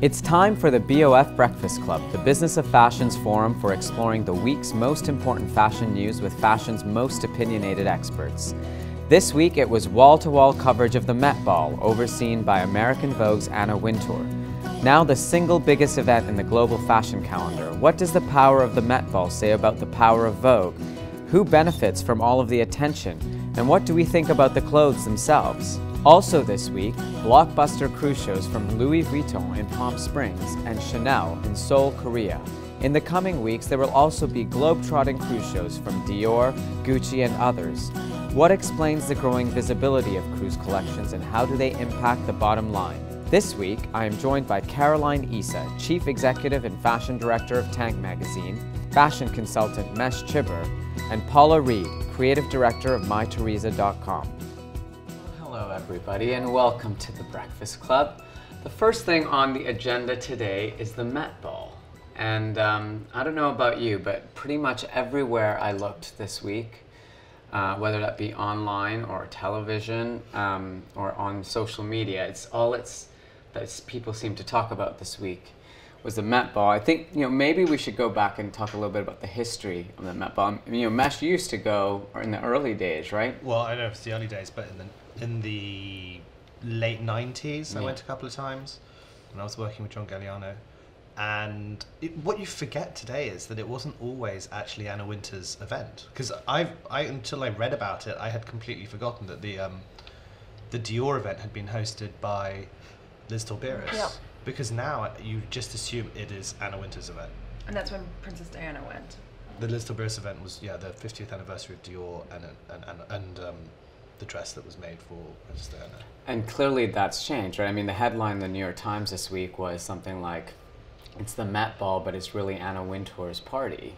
It's time for the BOF Breakfast Club, the Business of Fashion's forum for exploring the week's most important fashion news with fashion's most opinionated experts. This week it was wall to wall coverage of the Met Ball, overseen by American Vogue's Anna Wintour. Now, the single biggest event in the global fashion calendar. What does the power of the Met Ball say about the power of Vogue? Who benefits from all of the attention? And what do we think about the clothes themselves? Also this week, blockbuster cruise shows from Louis Vuitton in Palm Springs and Chanel in Seoul, Korea. In the coming weeks, there will also be globe-trotting cruise shows from Dior, Gucci, and others. What explains the growing visibility of cruise collections and how do they impact the bottom line? This week, I am joined by Caroline Issa, Chief Executive and Fashion Director of Tank Magazine, fashion consultant Mesh Chhibber, and Paula Reed, Creative Director of MyTheresa.com. Everybody, and welcome to the Breakfast Club. The first thing on the agenda today is the Met Ball. And um, I don't know about you, but pretty much everywhere I looked this week, uh, whether that be online or television um, or on social media, it's all it's that people seem to talk about this week was the Met Ball. I think you know maybe we should go back and talk a little bit about the history of the Met Ball. I mean, you know, Mesh used to go in the early days, right? Well, I don't know if it's the early days, but in the in the late '90s, yeah. I went a couple of times when I was working with John Galliano. And it, what you forget today is that it wasn't always actually Anna Wintour's event. Because I've I until I read about it, I had completely forgotten that the um, the Dior event had been hosted by Liz Tilberis. Yeah. Because now you just assume it is Anna Wintour's event. And that's when Princess Diana went. The Liz Tilberis event was yeah the 50th anniversary of Dior and and and, and um, the dress that was made for Princess Diana. And clearly that's changed, right? I mean, the headline in the New York Times this week was something like, "It's the Met Ball, but it's really Anna Wintour's party."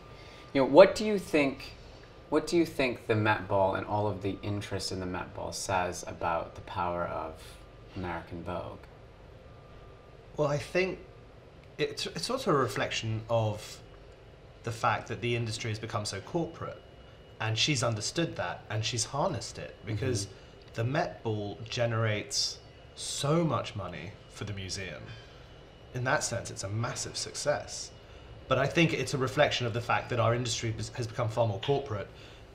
You know, what do you think? What do you think the Met Ball and all of the interest in the Met Ball says about the power of American Vogue? Well, I think it's, it's also a reflection of the fact that the industry has become so corporate. And she's understood that and she's harnessed it because mm-hmm. the Met Ball generates so much money for the museum. In that sense, it's a massive success. But I think it's a reflection of the fact that our industry has become far more corporate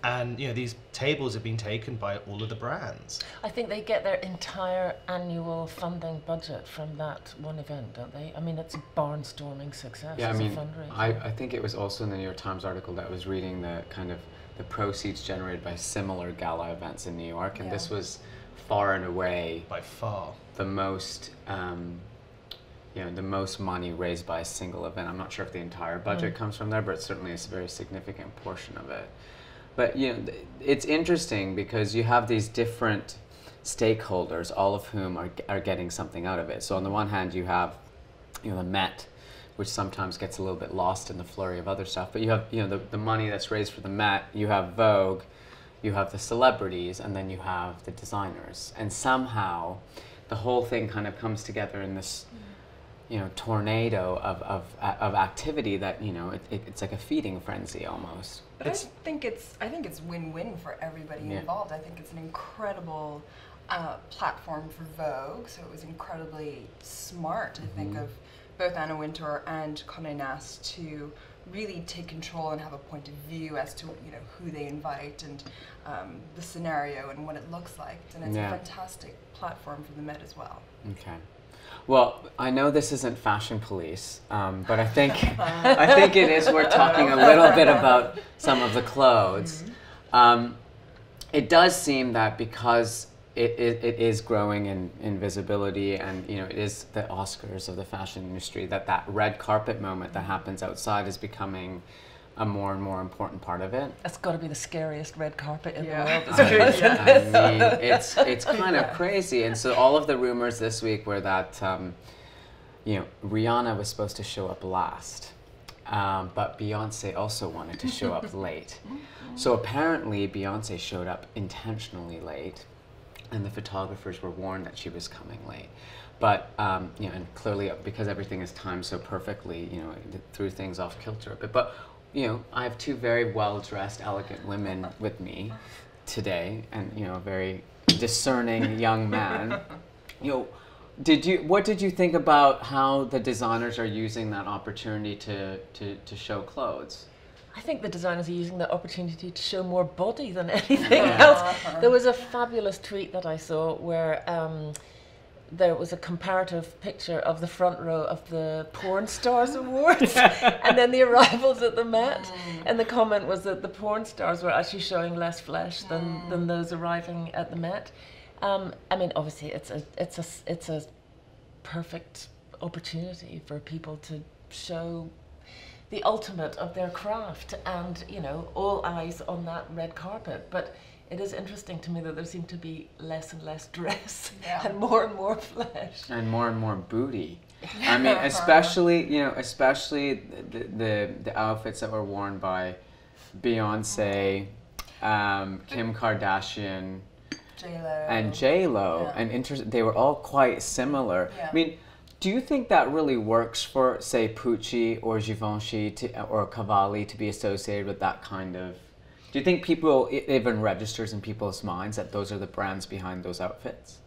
and you know these tables have been taken by all of the brands. I think they get their entire annual funding budget from that one event, don't they? I mean, it's a barnstorming success. Yeah, I mean, I, I think it was also in the New York Times article that was reading the kind of the proceeds generated by similar gala events in New York, and yeah. this was far and away by far the most. Um, you know, the most money raised by a single event. I'm not sure if the entire budget mm. comes from there, but certainly it's a very significant portion of it. But you know, it's interesting because you have these different stakeholders, all of whom are, are getting something out of it. So on the one hand, you have you know the Met, which sometimes gets a little bit lost in the flurry of other stuff. But you have you know the, the money that's raised for the Met. You have Vogue, you have the celebrities, and then you have the designers. And somehow, the whole thing kind of comes together in this you know tornado of, of, of activity that you know it, it, it's like a feeding frenzy almost but it's, I think it's I think it's win-win for everybody yeah. involved. I think it's an incredible uh, platform for Vogue. So it was incredibly smart, mm-hmm. I think, mm-hmm. of both Anna Wintour and Condé Nast to really take control and have a point of view as to you know who they invite and um, the scenario and what it looks like. And it's yeah. a fantastic platform for the Met as well. Okay. Well, I know this isn't fashion police, um, but I think I think it is worth talking a little bit about some of the clothes. Mm-hmm. Um, it does seem that because it, it, it is growing in, in visibility and you know it is the Oscars of the fashion industry that that red carpet moment that happens outside is becoming a more and more important part of it. That's got to be the scariest red carpet in yeah. the world. I, I mean, it's it's kind of crazy. And so all of the rumors this week were that, um, you know, Rihanna was supposed to show up last, um, but Beyonce also wanted to show up late. So apparently Beyonce showed up intentionally late, and the photographers were warned that she was coming late. But um, you know, and clearly because everything is timed so perfectly, you know, it threw things off kilter a bit. But you know, I have two very well dressed, elegant women with me today, and you know, a very discerning young man. You know, did you what did you think about how the designers are using that opportunity to to, to show clothes? I think the designers are using the opportunity to show more body than anything else. There was a fabulous tweet that I saw where um, there was a comparative picture of the front row of the Porn Stars Awards and then the arrivals at the Met. And the comment was that the porn stars were actually showing less flesh than, than those arriving at the Met. Um, I mean, obviously, it's a, it's, a, it's a perfect opportunity for people to show the ultimate of their craft and you know all eyes on that red carpet but it is interesting to me that there seem to be less and less dress Yeah. and more and more flesh and more and more booty. I mean, especially you know, especially the the, the outfits that were worn by Beyonce, um, Kim Kardashian, J Lo and J Lo, Yeah. and inter- they were all quite similar. Yeah. I mean, do you think that really works for, say, Pucci or Givenchy to, or Cavalli to be associated with that kind of? Do you think people it even registers in people's minds that those are the brands behind those outfits?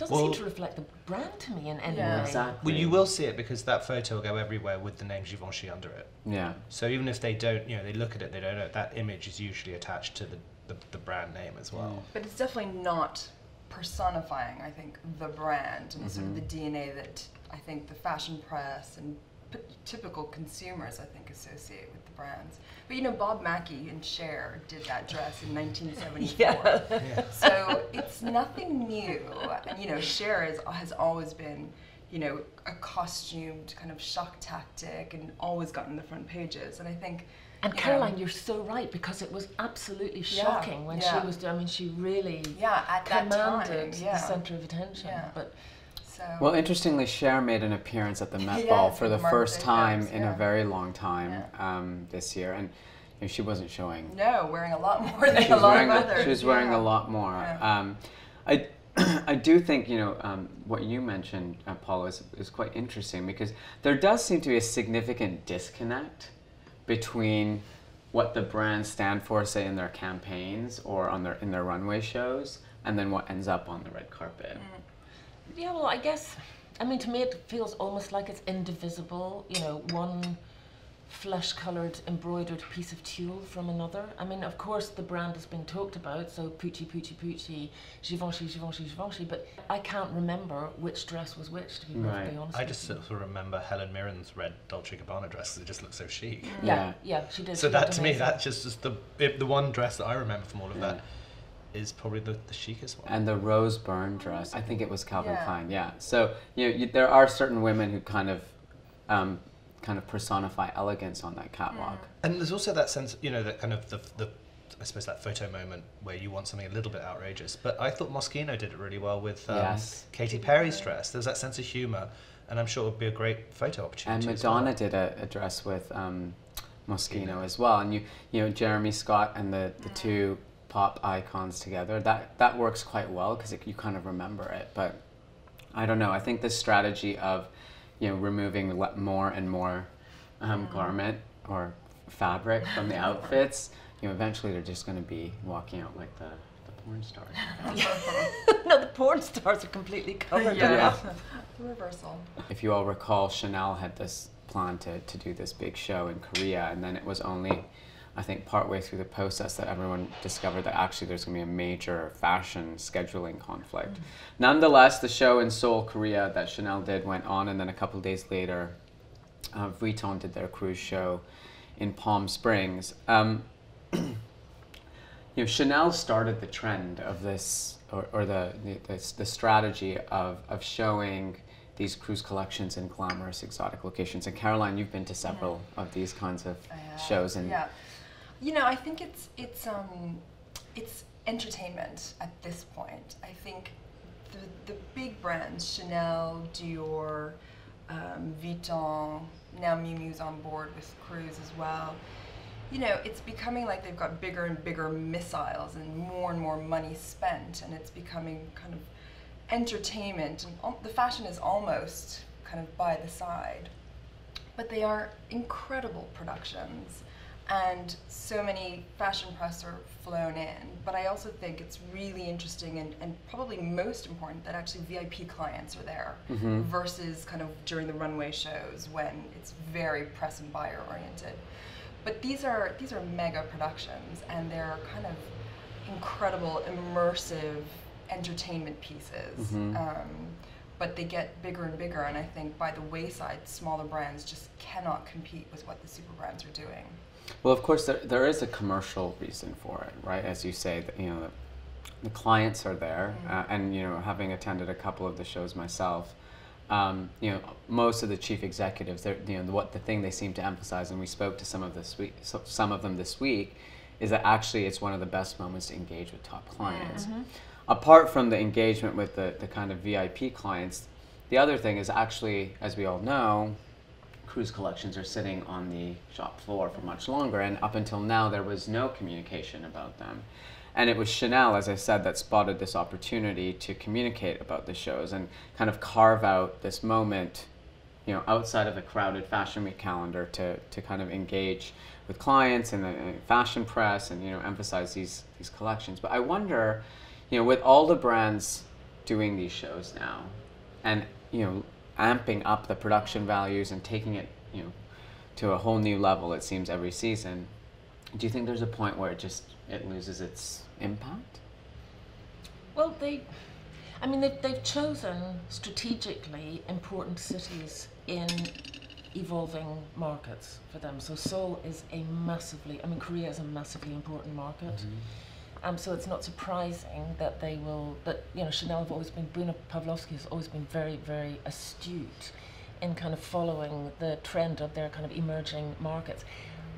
doesn't Well- seem to reflect the brand to me in any Yeah. way Exactly. Well, you will see it because that photo will go everywhere with the name Givenchy under it. Yeah. So even if they don't, you know, they look at it, they don't know that image is usually attached to the, the, the brand name as well. But it's definitely not personifying, I think, the brand and mm-hmm. sort of the DNA that I think the fashion press and p- typical consumers, I think, associate with the brands. But you know, Bob Mackie and Cher did that dress in 1974. Yeah. So it's nothing new. And you know, Cher is, has always been, you know, a costumed kind of shock tactic and always gotten the front pages. And I think. and you know, Caroline you're so right because it was absolutely Yeah, shocking when yeah. she was I mean she really Yeah, at that time. commanded Yeah. the center of attention Yeah. but So. Well, interestingly, Cher made an appearance at the Met Ball for the first time Jacobs, in yeah. a very long time Yeah. um, this year, and you know, she wasn't showing. No, wearing a lot more than a lot wearing. of a- others. she was wearing a lot more. Um, I. I do think you know um, what you mentioned, uh, Paul, is, is quite interesting because there does seem to be a significant disconnect between what the brands stand for, say in their campaigns or on their in their runway shows, and then what ends up on the red carpet. Yeah, well, I guess, I mean, to me, it feels almost like it's indivisible, you know, one flesh coloured embroidered piece of tulle from another. I mean, of course, the brand has been talked about, so Pucci, Pucci, Pucci, Givenchy, Givenchy, Givenchy, but I can't remember which dress was which, to be perfectly honest. I just sort of remember Helen Mirren's red Dolce Gabbana dress 'cause it just looks so chic. Yeah, yeah, she did. So she that looked to me, amazing. that just is the it, the one dress that I remember from all of Yeah. that is probably the, the chicest one. And the rose byrne dress, I think it was Calvin Yeah. Klein. Yeah. So you know, you, there are certain women who kind of, um, kind of personify elegance on that catwalk. And there's also that sense, you know, that kind of the, the I suppose that photo moment where you want something a little bit outrageous. But I thought Moschino did it really well with um, Yes. Katy Perry's dress. There was that sense of humour, and I'm sure it would be a great photo And opportunity. as Madonna well. did a, a dress with um, Moschino as well. And you, you know, Jeremy Scott and the, the two pop icons together. That that works quite well because you kind of remember it. But I don't know. I think the strategy of, you know, removing le- more and more um, garment or fabric from the outfits. You know, eventually they're just going to be walking out like the, the porn stars. no, the porn stars are completely covered. Yeah. Reversal. if you all recall, Chanel had this plan to, to do this big show in Korea, and then it was only, I think, partway through the process that everyone discovered that actually there's going to be a major fashion scheduling conflict. Nonetheless, the show in Seoul, Korea, that Chanel did went on, and then a couple days later, uh, Vuitton did their cruise show in Palm Springs. Um, you know, Chanel started the trend of this, or, or the, the, the, strategy of, of showing these cruise collections in glamorous, exotic locations. And Caroline, you've been to several of these kinds of shows. And yeah, you know, I think it's it's um it's entertainment at this point. I think the the big brands, Chanel, Dior, um, Vuitton, now Miu Miu's on board with Cruise as well. You know, it's becoming like they've got bigger and bigger missiles and more and more money spent, and it's becoming kind of entertainment. And the fashion is almost kind of by the side but they are incredible productions and so many fashion press are flown in. But I also think it's really interesting and, and probably most important that actually VIP clients are there Mhm. versus kind of during the runway shows when it's very press and buyer oriented. But these are these are mega productions and they're kind of incredible immersive entertainment pieces. Mhm. Um, but they get bigger and bigger, and I think by the wayside, smaller brands just cannot compete with what the super brands are doing. Well, of course, there, there is a commercial reason for it, right? As you say, that, you know, the, the clients are there, uh, and you know, having attended a couple of the shows myself, um, you know, most of the chief executives, you know, what the thing they seem to emphasize, and we spoke to some of this week, so, some of them this week, is that actually it's one of the best moments to engage with top clients. Apart from the engagement with the, the kind of VIP clients, the other thing is actually, as we all know, cruise collections are sitting on the shop floor for much longer, and up until now, there was no communication about them. And it was Chanel, as I said, that spotted this opportunity to communicate about the shows and kind of carve out this moment, you know, outside of the crowded Fashion Week calendar to, to kind of engage with clients and the fashion press and, you know, emphasize these, these collections. But I wonder, you know, with all the brands doing these shows now and, you know, amping up the production values and taking it, you know, to a whole new level, it seems, every season, do you think there's a point where it just it loses its impact? Well, they, I mean, they've, they've chosen strategically important cities in evolving markets for them. So Seoul is a massively, I mean, Korea is a massively important market. Mm-hmm. Um, so it's not surprising that they will, that, you know, Chanel have always been, Bruno Pavlovsky has always been very, very astute in kind of following the trend of their kind of emerging markets.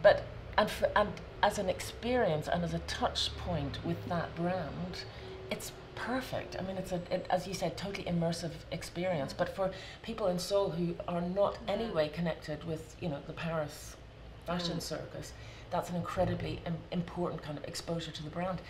But, and, for, and as an experience and as a touch point with that brand, it's perfect. I mean, it's a, it, as you said, totally immersive experience. But for people in Seoul who are not anyway connected with, you know, the Paris fashion circus, that's an incredibly important kind of exposure to the brand.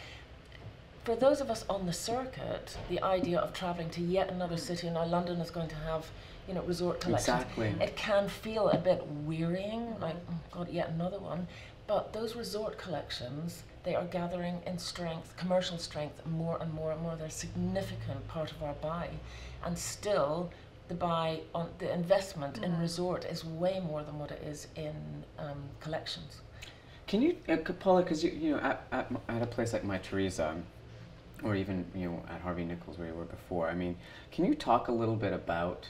For those of us on the circuit, the idea of traveling to yet another city, and now London is going to have, you know, resort collections. Exactly. It can feel a bit wearying, like, oh God, yet another one. But those resort collections, they are gathering in strength, commercial strength, more and more and more. They're a significant part of our buy. And still, the buy on the investment in resort is way more than what it is in um, collections. Can you, uh, Paula, because you, you know, at, at, at a place like MyTheresa, or even you know at Harvey Nichols where you were before, I mean, can you talk a little bit about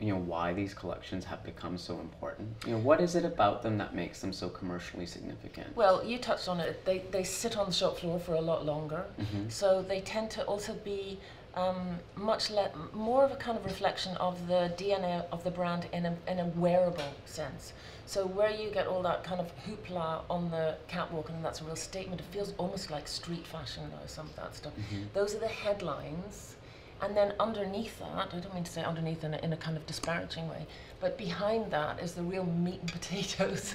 you know why these collections have become so important? You know, what is it about them that makes them so commercially significant? Well, you touched on it. They, they sit on the shop floor for a lot longer, so they tend to also be um, much more of a kind of reflection of the DNA of the brand in a, in a wearable sense. So where you get all that kind of hoopla on the catwalk, and that's a real statement. It feels almost like street fashion now. Some of that stuff. Those are the headlines. And then underneath that, I don't mean to say underneath in a, in a kind of disparaging way, but behind that is the real meat and potatoes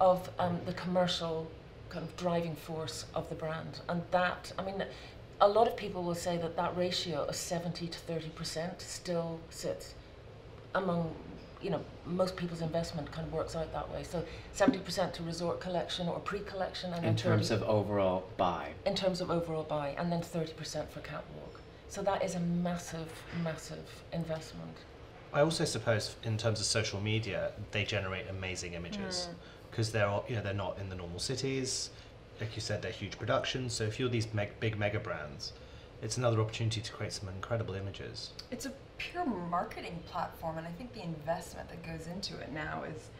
of um, the commercial kind of driving force of the brand. And that, I mean, a lot of people will say that that ratio of 70 to 30% still sits among, you know, most people's investment kind of works out that way. So 70% to resort collection or pre-collection and In then terms 30 of overall buy, in terms of overall buy, and then 30% for catwalk. So that is a massive, massive investment. I also suppose, in terms of social media, they generate amazing images mm. because they're you know they're not in the normal cities. Like you said, they're huge productions. So if you're these meg- big mega brands, it's another opportunity to create some incredible images. It's a pure marketing platform, and I think the investment that goes into it now is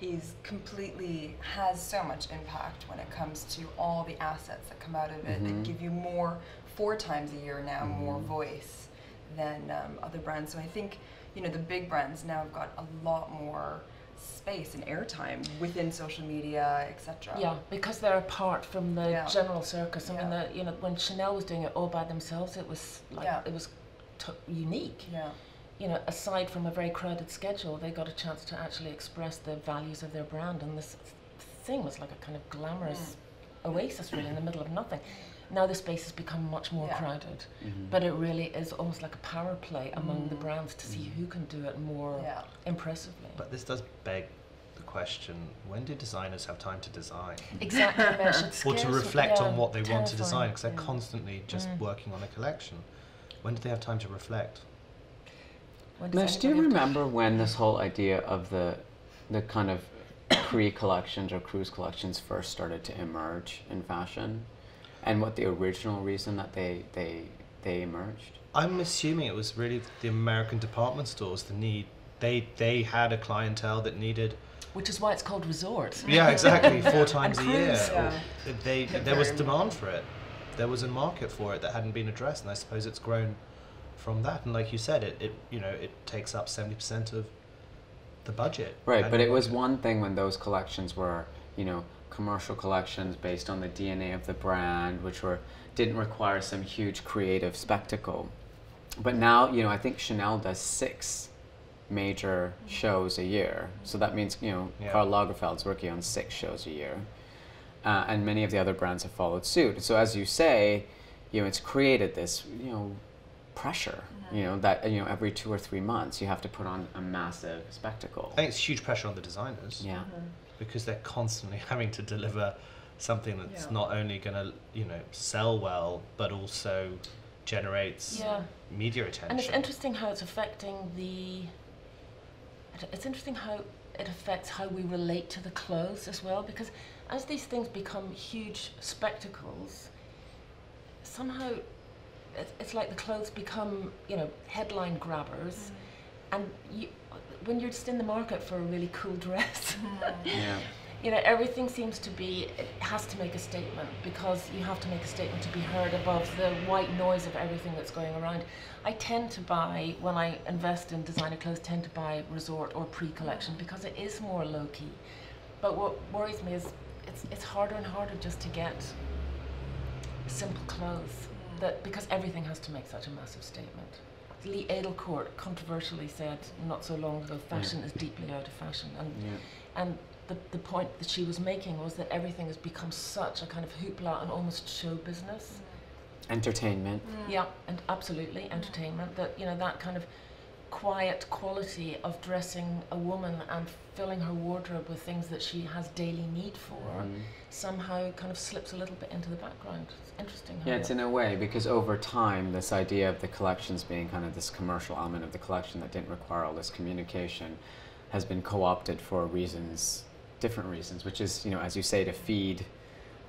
is completely has so much impact when it comes to all the assets that come out of it that give you more four times a year now more voice than um, other brands. So I think you know the big brands now have got a lot more space and airtime within social media, etc. Yeah, because they're apart from the Yeah. general circus. I mean, Yeah. the, you know, when Chanel was doing it all by themselves, it was like Yeah. it was unique. Yeah. You know, aside from a very crowded schedule, they got a chance to actually express the values of their brand, and this thing was like a kind of glamorous mm. oasis, really, in the middle of nothing. Now the space has become much more Yeah. crowded, mm-hmm. but it really is almost like a power play among the mm. brands to see mm. who can do it more Yeah. impressively. But this does beg the question: When do designers have time to design? Exactly. Or to reflect yeah, on what they want to design because they're Yeah. Mm. constantly just Mm. working on a collection. When do they have time to reflect? Mesh, do you anybody have to- remember when this whole idea of the the kind of pre-collections or cruise collections first started to emerge in fashion, and what the original reason that they they they emerged? I'm assuming it was really the American department stores. The need they they had a clientele that needed. Which is why it's called resort. Yeah, exactly. Four times a year. yeah. They Yeah, there was demand for it. There was a market for it that hadn't been addressed, and I suppose it's grown from that. And like you said, it, it you know it takes up seventy percent of the budget. Right, but it annual was one thing when those collections were, you know, commercial collections based on the DNA of the brand, which were didn't require some huge creative spectacle. But now, you know, I think Chanel does six major shows a year. So that means, you know, Yeah. Karl Lagerfeld's working on six shows a year. Uh, and many of the other brands have followed suit. So as you say, you know, it's created this, you know, pressure, you know, that, you know, every two or three months you have to put on a massive spectacle. I think it's huge pressure on the designers. Yeah. Because they're constantly having to deliver something that's Yeah. not only going to you know sell well but also generates Yeah. media attention And it's interesting how it's affecting the. it- It's interesting how it affects how we relate to the clothes as well, because as these things become huge spectacles, somehow it's, it's like the clothes become, you know, headline grabbers, mm. and you, when you're just in the market for a really cool dress, mm. Yeah. you know, everything seems to be, it has to make a statement because you have to make a statement to be heard above the white noise of everything that's going around. I tend to buy, when I invest in designer clothes, tend to buy resort or pre-collection because it is more low-key. But what worries me is it's, it's harder and harder just to get simple clothes that because everything has to make such a massive statement. Li Edelkoort controversially said not so long ago, fashion is deeply out of fashion, and Yeah. and the, the point that she was making was that everything has become such a kind of hoopla and almost show business. Entertainment. Mm. Yeah, and absolutely entertainment. That you know that kind of quiet quality of dressing a woman and filling her wardrobe with things that she has daily need for Mm. somehow kind of slips a little bit into the background. It's interesting. Yeah, it's in a way because over time, this idea of the collections being kind of this commercial element of the collection that didn't require all this communication has been co-opted for reasons, different reasons, which is, you know, as you say, to feed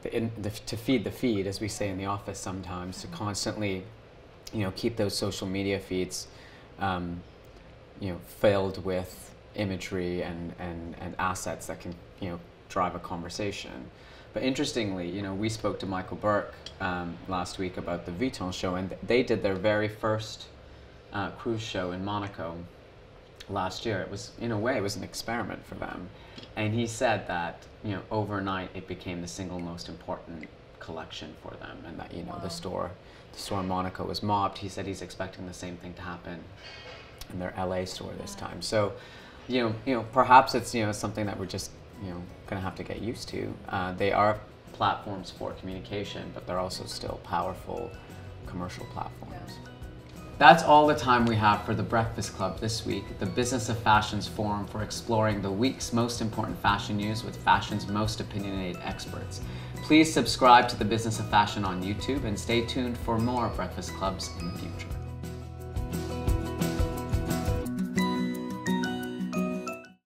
the, in, the to feed the feed, as we say in the office sometimes, to constantly, you know, keep those social media feeds, um, you know, filled with imagery and, and, and assets that can, you know, drive a conversation. But interestingly, you know, we spoke to Michael Burke um, last week about the Vuitton show, and they did their very first uh, cruise show in Monaco last year. It was, in a way, it was an experiment for them. And he said that, you know, overnight it became the single most important collection for them, and that, you know, the store, the store in Monaco was mobbed. He said he's expecting the same thing to happen in their LA store this time. So, you know, you know, perhaps it's you know something that we're just you know going to have to get used to. Uh, they are platforms for communication, but they're also still powerful commercial platforms. That's all the time we have for the Breakfast Club this week, the Business of Fashions forum for exploring the week's most important fashion news with fashion's most opinionated experts. Please subscribe to the Business of Fashion on YouTube and stay tuned for more Breakfast Clubs in the future.